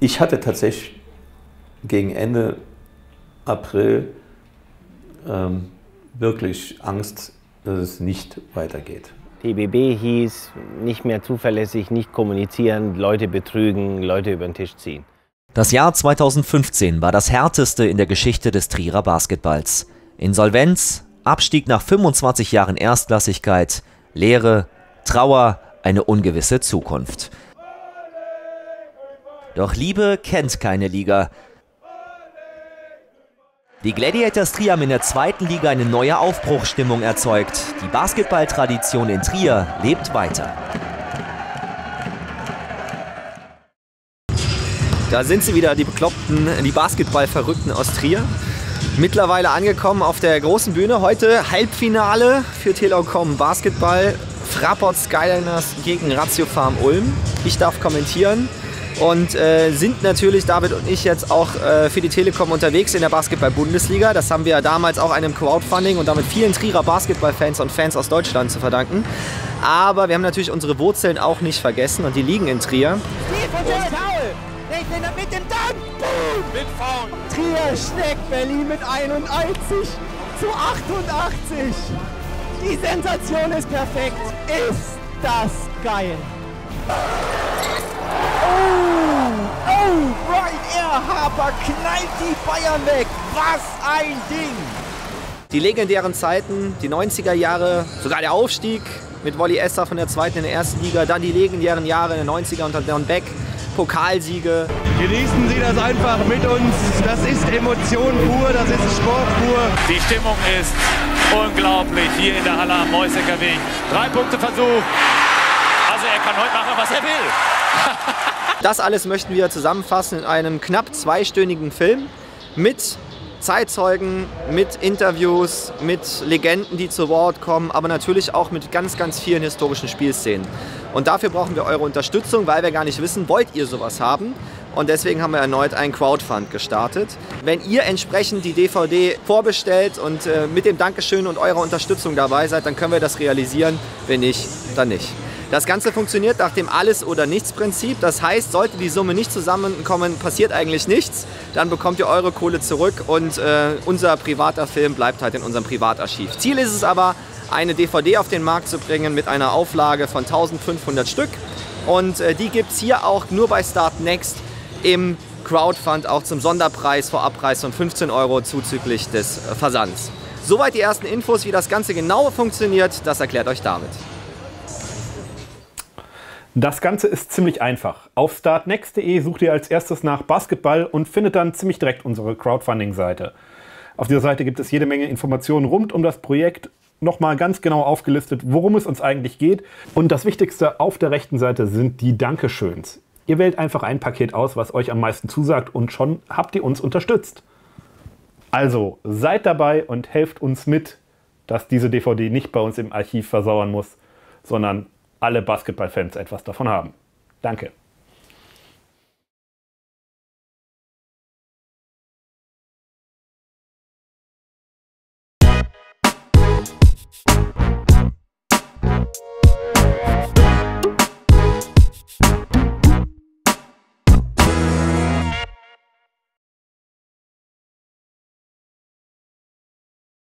Ich hatte tatsächlich gegen Ende April ähm, wirklich Angst, dass es nicht weitergeht. TBB hieß nicht mehr zuverlässig, nicht kommunizieren, Leute betrügen, Leute über den Tisch ziehen. Das Jahr 2015 war das härteste in der Geschichte des Trierer Basketballs. Insolvenz, Abstieg nach 25 Jahren Erstklassigkeit, Leere, Trauer, eine ungewisse Zukunft. Doch Liebe kennt keine Liga. Die Gladiators Trier haben in der zweiten Liga eine neue Aufbruchstimmung erzeugt. Die Basketballtradition in Trier lebt weiter. Da sind sie wieder, die Bekloppten, die Basketballverrückten aus Trier. Mittlerweile angekommen auf der großen Bühne. Heute Halbfinale für Telekom Basketball. Fraport Skyliners gegen Ratio Farm Ulm. Ich darf kommentieren und äh, sind natürlich David und ich jetzt auch äh, für die Telekom unterwegs in der Basketball-Bundesliga. Das haben wir ja damals auch einem Crowdfunding und damit vielen Trierer Basketballfans und Fans aus Deutschland zu verdanken. Aber wir haben natürlich unsere Wurzeln auch nicht vergessen und die liegen in Trier. Mit dem Dank! Mit Foul! Trier schlägt Berlin mit 91 zu 88. Die Sensation ist perfekt. Ist das geil! Oh, oh, Brian R. Harper knallt die Bayern weg. Was ein Ding. Die legendären Zeiten, die 90er Jahre, sogar der Aufstieg mit Wolli Esser von der zweiten in der ersten Liga, dann die legendären Jahre in den 90er unter Leon Beck, Pokalsiege. Genießen Sie das einfach mit uns. Das ist Emotion pur, das ist Sport pur. Die Stimmung ist unglaublich hier in der Halle am Meusecker Weg. Drei Punkte Versuch. Also er kann heute machen, was er will. Das alles möchten wir zusammenfassen in einem knapp zweistündigen Film mit Zeitzeugen, mit Interviews, mit Legenden, die zu Wort kommen, aber natürlich auch mit ganz, ganz vielen historischen Spielszenen. Und dafür brauchen wir eure Unterstützung, weil wir gar nicht wissen, wollt ihr sowas haben? Und deswegen haben wir erneut einen Crowdfund gestartet. Wenn ihr entsprechend die DVD vorbestellt und äh, mit dem Dankeschön und eurer Unterstützung dabei seid, dann können wir das realisieren. Wenn nicht, dann nicht. Das Ganze funktioniert nach dem Alles- oder Nichts-Prinzip. Das heißt, sollte die Summe nicht zusammenkommen, passiert eigentlich nichts. Dann bekommt ihr eure Kohle zurück und äh, unser privater Film bleibt halt in unserem Privatarchiv. Ziel ist es aber, eine DVD auf den Markt zu bringen mit einer Auflage von 1500 Stück. Und äh, die gibt es hier auch nur bei Start Next im Crowdfund auch zum Sonderpreis vor Abpreis von 15 Euro zuzüglich des äh, Versands. Soweit die ersten Infos, wie das Ganze genau funktioniert, das erklärt euch David. Das Ganze ist ziemlich einfach. Auf startnext.de sucht ihr als erstes nach Basketball und findet dann ziemlich direkt unsere Crowdfunding-Seite. Auf dieser Seite gibt es jede Menge Informationen rund um das Projekt, nochmal ganz genau aufgelistet, worum es uns eigentlich geht. Und das Wichtigste auf der rechten Seite sind die Dankeschöns. Ihr wählt einfach ein Paket aus, was euch am meisten zusagt und schon habt ihr uns unterstützt. Also seid dabei und helft uns mit, dass diese DVD nicht bei uns im Archiv versauern muss, sondern alle Basketballfans etwas davon haben. Danke. You.